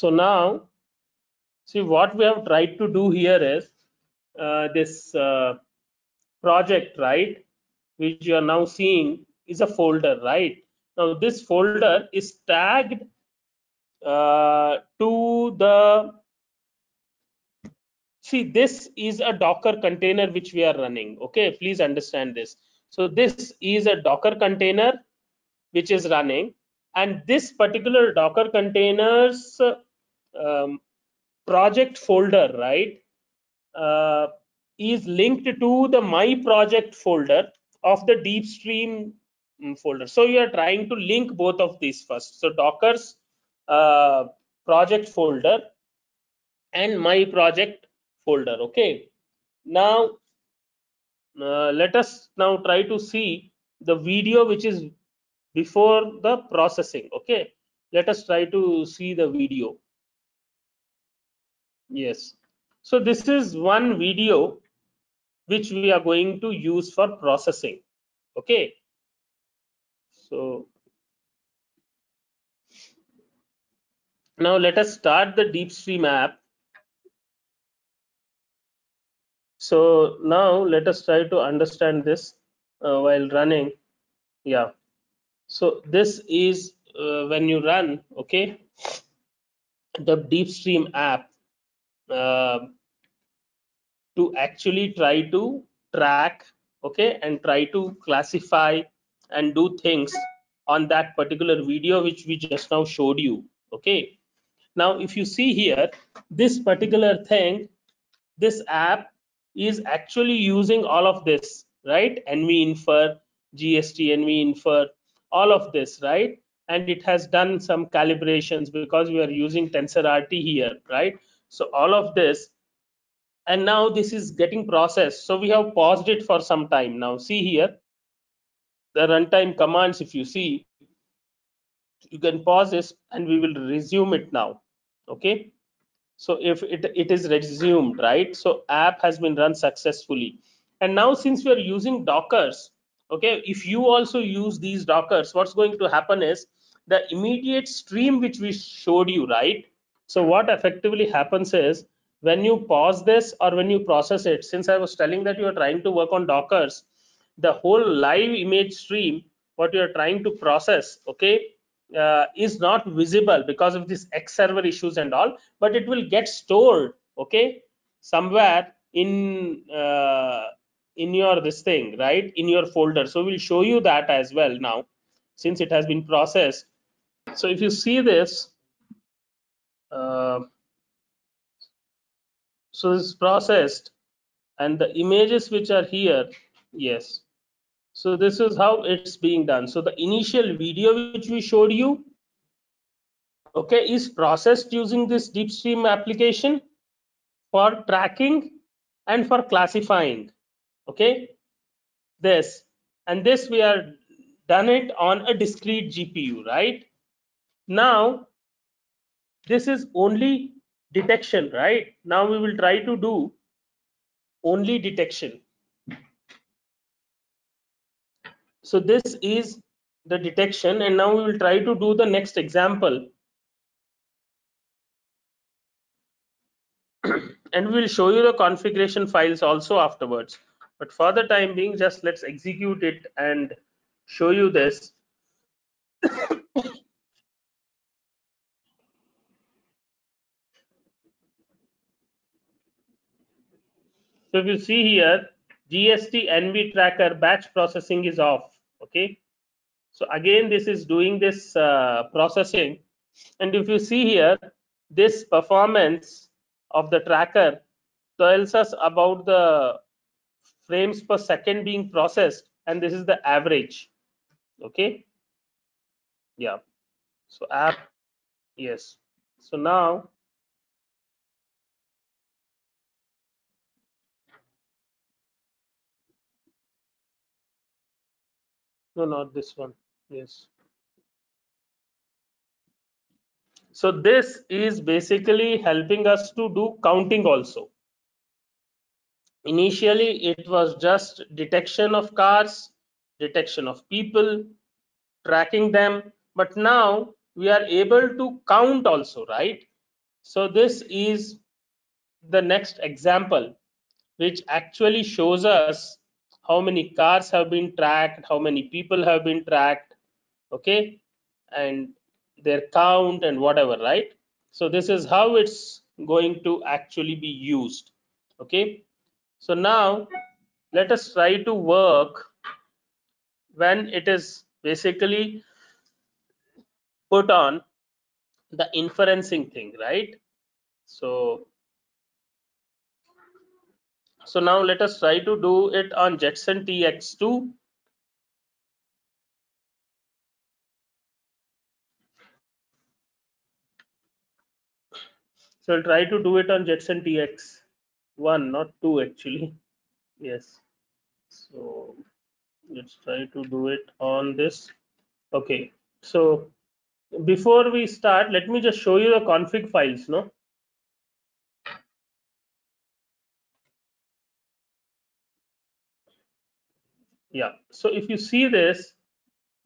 so now see what we have tried to do here is uh, this uh, project right which you are now seeing is a folder right? Now this folder is tagged uh, to the see this is a docker container which we are running okay? Please understand this. So this is a docker container which is running and this particular docker containers um, project folder right uh, is linked to the my project folder of the deepstream mm, folder. So you are trying to link both of these first. So docker's uh, project folder and my project folder okay. Now uh, let us now try to see the video which is before the processing okay. Let us try to see the video yes. So this is one video which we are going to use for processing. Okay? So now let us start the deepstream app. So now let us try to understand this uh, while running. Yeah. So this is uh, when you run okay the deepstream app uh, to actually try to track okay and try to classify and do things on that particular video which we just now showed you okay. Now if you see here this particular thing this app is actually using all of this right? Nv infer gst nv infer all of this right? And it has done some calibrations because we are using tensorrt here right so all of this and now this is getting processed. So we have paused it for some time. Now see here the runtime commands if you see you can pause this and we will resume it now. Okay? So if it, it is resumed right? So app has been run successfully. And now since we are using dockers okay if you also use these dockers what's going to happen is the immediate stream which we showed you right so what effectively happens is when you pause this or when you process it since i was telling that you are trying to work on dockers the whole live image stream what you are trying to process okay uh, is not visible because of this x server issues and all but it will get stored okay somewhere in uh, in your this thing right in your folder. So we'll show you that as well now since it has been processed. So if you see this uh, so this is processed and the images which are here yes. So this is how it's being done. So the initial video which we showed you okay is processed using this deepstream application for tracking and for classifying okay? This and this we are done it on a discrete gpu right? Now this is only detection right? Now we will try to do only detection. So this is the detection and now we will try to do the next example. And we will show you the configuration files also afterwards. But for the time being just let's execute it and show you this so if you see here gst nv tracker batch processing is off okay? So again this is doing this uh, processing. And if you see here this performance of the tracker tells us about the frames per second being processed and this is the average okay? Yeah. So app yes. So now no not this one. Yes. So this is basically helping us to do counting also. Initially it was just detection of cars detection of people tracking them. But now we are able to count also right? So this is the next example which actually shows us how many cars have been tracked how many people have been tracked okay? And their count and whatever right? So this is how it's going to actually be used okay? So now let us try to work when it is basically put on the inferencing thing right? So so now let us try to do it on jetson tx2 so i'll try to do it on jetson tx1 not 2 actually. Yes. So let's try to do it on this. Okay. So before we start let me just show you the config files no yeah. So if you see this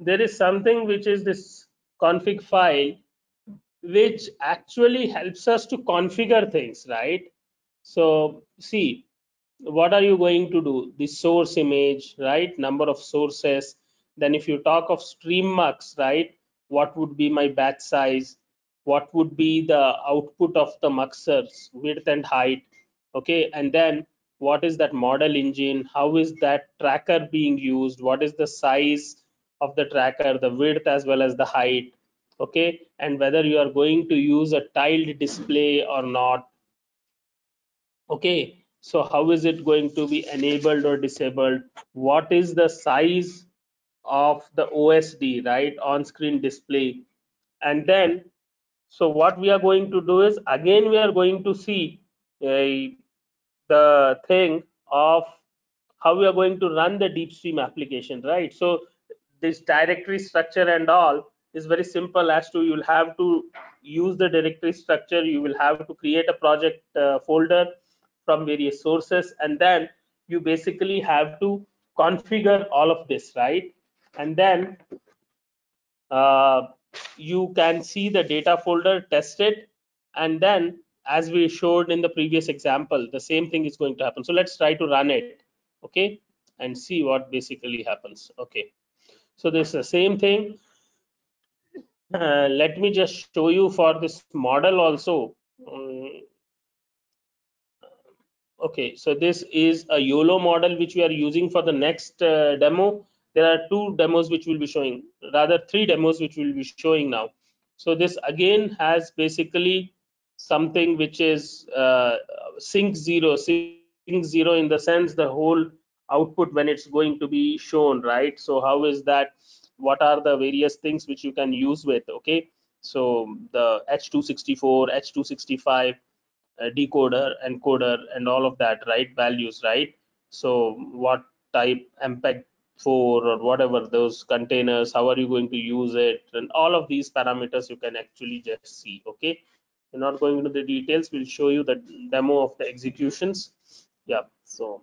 there is something which is this config file which actually helps us to configure things right? So see what are you going to do? The source image right? Number of sources. Then if you talk of stream mux right? What would be my batch size? What would be the output of the muxers width and height? Okay and then what is that model engine? How is that tracker being used? What is the size of the tracker the width as well as the height? Okay? And whether you are going to use a tiled display or not. Okay? So how is it going to be enabled or disabled? What is the size of the osd right? On screen display. And then so what we are going to do is again we are going to see uh, the thing of how we are going to run the deep stream application right? So this directory structure and all is very simple as to you'll have to use the directory structure you will have to create a project uh, folder from various sources and then you basically have to configure all of this right? And then uh, you can see the data folder test it and then as we showed in the previous example the same thing is going to happen. So let's try to run it okay and see what basically happens okay. So this is the same thing. Uh, let me just show you for this model also. Um, okay so this is a yolo model which we are using for the next uh, demo. There are two demos which we'll be showing rather three demos which we'll be showing now. So this again has basically something which is uh, sink zero sink zero in the sense the whole output when it's going to be shown right? So how is that? What are the various things which you can use with okay? So the h264 h265 uh, decoder encoder and all of that right? Values right? So what type mpeg 4 or whatever those containers how are you going to use it? And all of these parameters you can actually just see okay we're not going into the details. We'll show you the demo of the executions. Yeah so.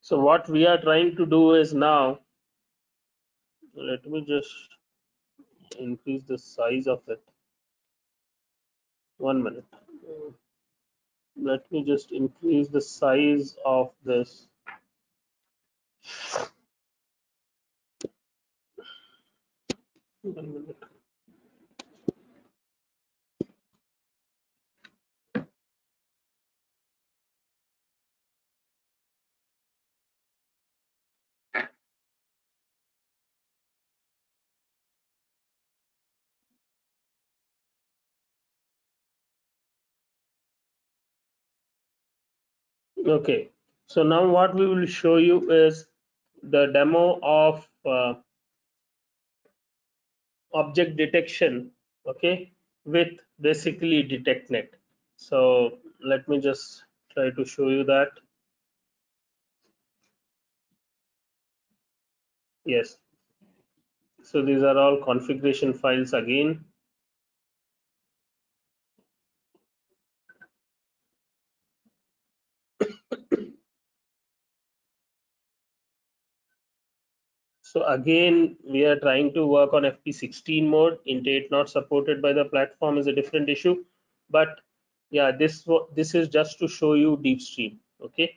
So what we are trying to do is now let me just increase the size of it. One minute let me just increase the size of this. One minute okay. So now what we will show you is the demo of uh, object detection okay with basically detectnet. So let me just try to show you that. Yes. So these are all configuration files again So again, we are trying to work on FP16 mode. Int 8 not supported by the platform is a different issue. But yeah, this this is just to show you deep stream. Okay.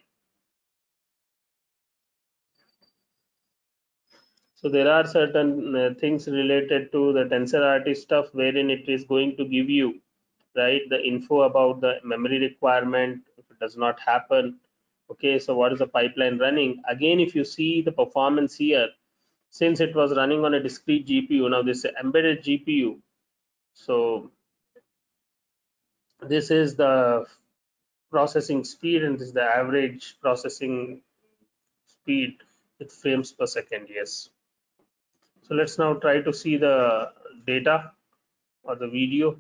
So there are certain uh, things related to the TensorRT stuff wherein it is going to give you right the info about the memory requirement if it does not happen okay so what is the pipeline running again if you see the performance here since it was running on a discrete GPU now this embedded GPU so this is the processing speed and this is the average processing speed with frames per second yes. So let's now try to see the data or the video.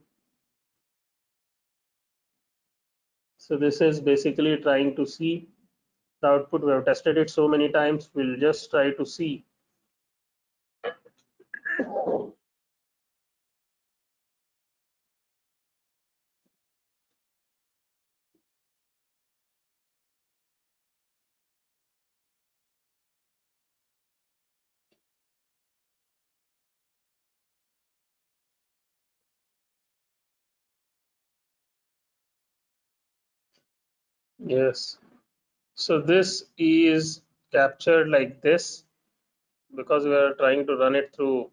So this is basically trying to see the output. We have tested it so many times. We'll just try to see yes. So this is captured like this because we are trying to run it through.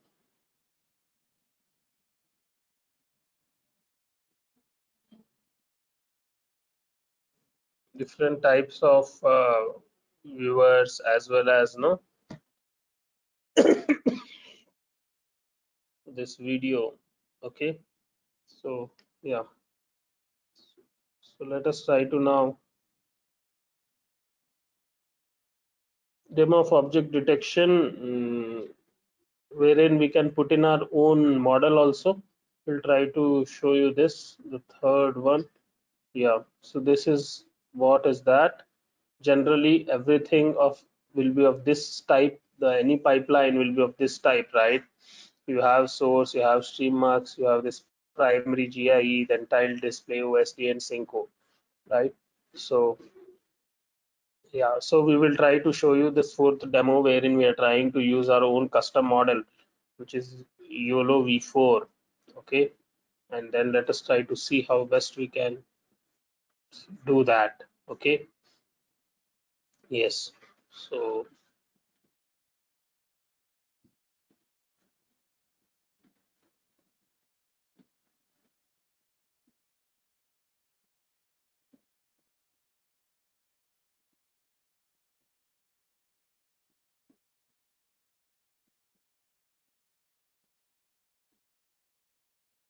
Different types of uh, viewers as well as no this video okay? So yeah. So let us try to now demo of object detection um, wherein we can put in our own model also. We'll try to show you this the third one. Yeah so this is what is that. Generally everything of will be of this type the any pipeline will be of this type right? You have source you have stream mux you have this primary GIE then tile display OSD and Synco right? So yeah so we will try to show you this fourth demo wherein we are trying to use our own custom model which is YOLO v4 okay? And then let us try to see how best we can do that okay? Yes so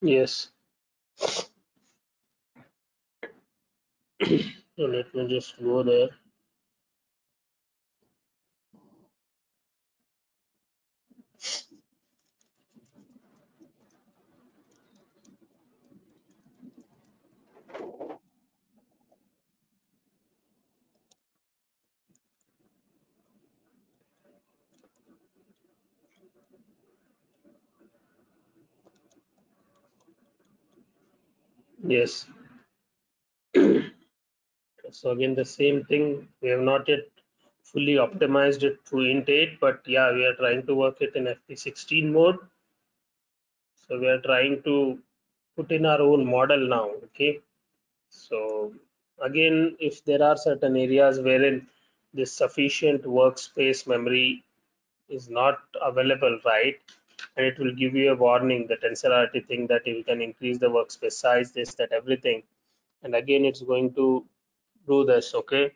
yes. So let me just go there yes. So again the same thing. We have not yet fully optimized it through int 8 but yeah we are trying to work it in fp16 mode. So we are trying to put in our own model now okay? So again if there are certain areas wherein this sufficient workspace memory is not available right and it will give you a warning the TensorRT thing that you can increase the workspace size this that everything. And again it's going to do this okay?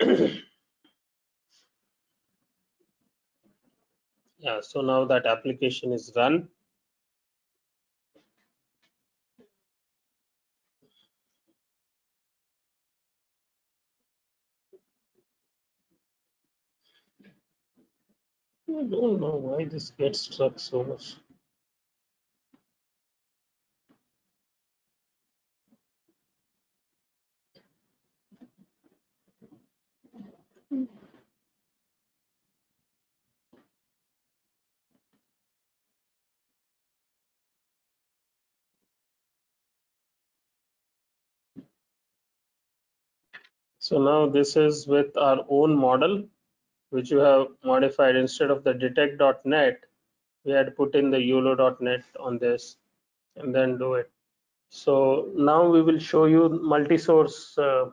Yeah so now that application is run I don't know why this gets stuck so much. So now this is with our own model. Which you have modified. Instead of the detectnet we had put in the yolo.net on this and then do it. So now we will show you multi-source uh,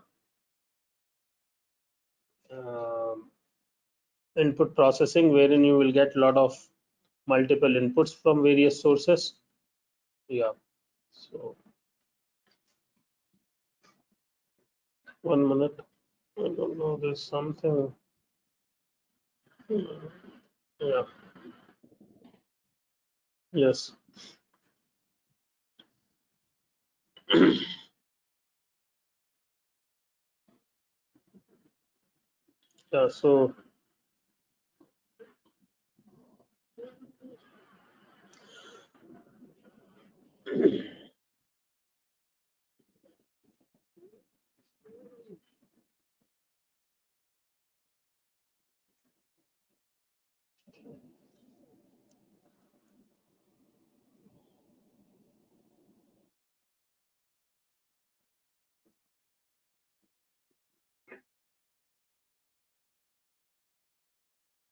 uh, input processing wherein you will get a lot of multiple inputs from various sources. Yeah so. One minute. I don't know there's something yeah. Yes. Yeah so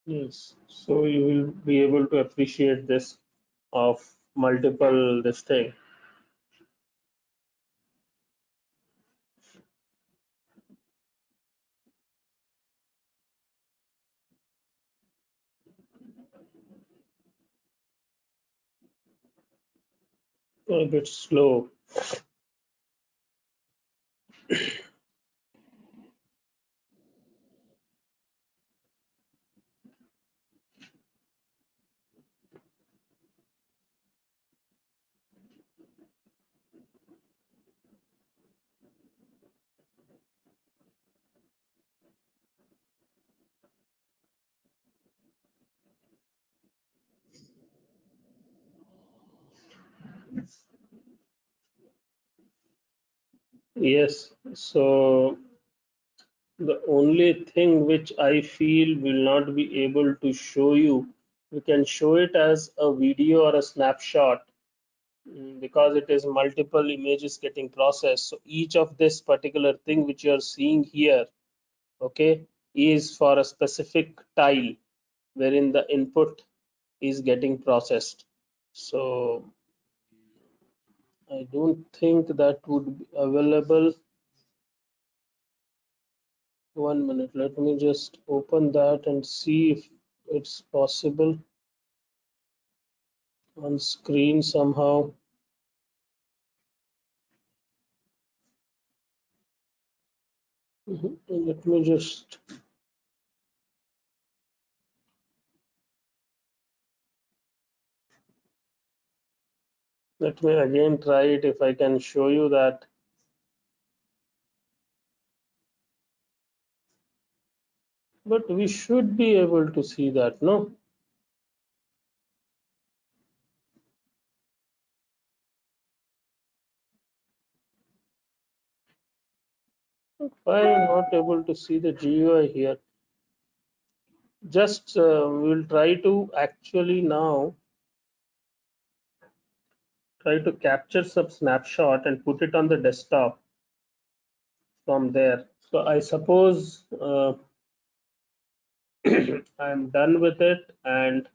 yes. So you will be able to appreciate this of multiple this thing. A bit slow yes. So the only thing which i feel will not be able to show you we can show it as a video or a snapshot mm, because it is multiple images getting processed. So each of this particular thing which you are seeing here okay is for a specific tile wherein the input is getting processed. So i don't think that would be available. One minute. Let me just open that and see if it's possible. On screen somehow. Mhm. let me just let me again try it if i can show you that. But we should be able to see that no? Why am I not able to see the GUI here? Just uh, we'll try to actually now try to capture some snapshot and put it on the desktop from there. So I suppose uh, I'm done with it and